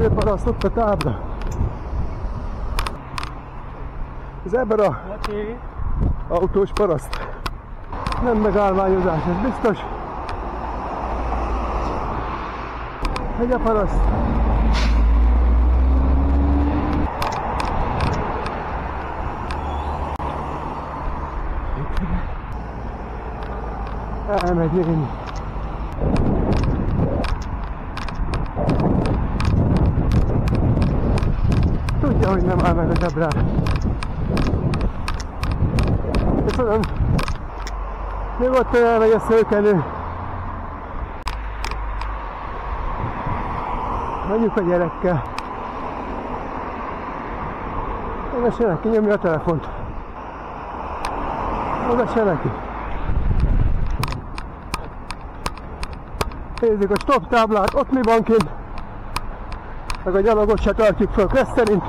Azért parasztott a tábla. Zebra, Oké. autós paraszt. Nem megállványozás, ez biztos. Megy a paraszt. Elmegy én. Tudja, hogy nem áll meg a zebrán. Köszönöm. Nyugodtan elmegy a szőkenő. Menjünk a gyerekkel. Oda se neki, nyomja a telefont. Oda se neki. Nézzük a stop táblát, ott mi van kint. Meg a gyalogot se tartjuk föl, Kressz szerint